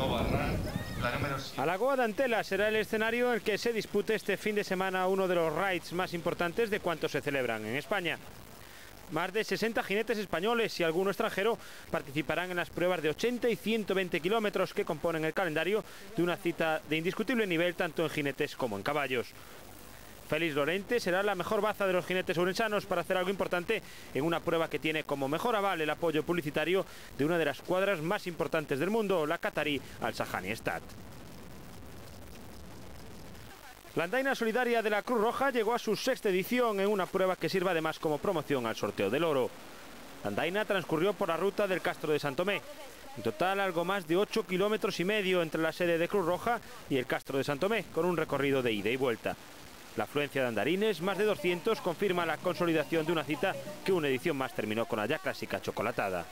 Innova Run, la número 7. A Lagoa de Antela será el escenario en el que se dispute este fin de semana uno de los rides más importantes de cuantos se celebran en España. Más de 60 jinetes españoles y alguno extranjero participarán en las pruebas de 80 y 120 kilómetros que componen el calendario de una cita de indiscutible nivel tanto en jinetes como en caballos. Félix Lorente será la mejor baza de los jinetes urensanos para hacer algo importante en una prueba que tiene como mejor aval el apoyo publicitario de una de las cuadras más importantes del mundo, la Qatarí Al Sahani Stad. La andaina solidaria de la Cruz Roja llegó a su sexta edición en una prueba que sirva además como promoción al sorteo del oro. La andaina transcurrió por la ruta del Castro de Santomé. En total algo más de 8 kilómetros y medio entre la sede de Cruz Roja y el Castro de Santomé, con un recorrido de ida y vuelta. La afluencia de andarines, más de 200, confirma la consolidación de una cita que una edición más terminó con la ya clásica chocolatada.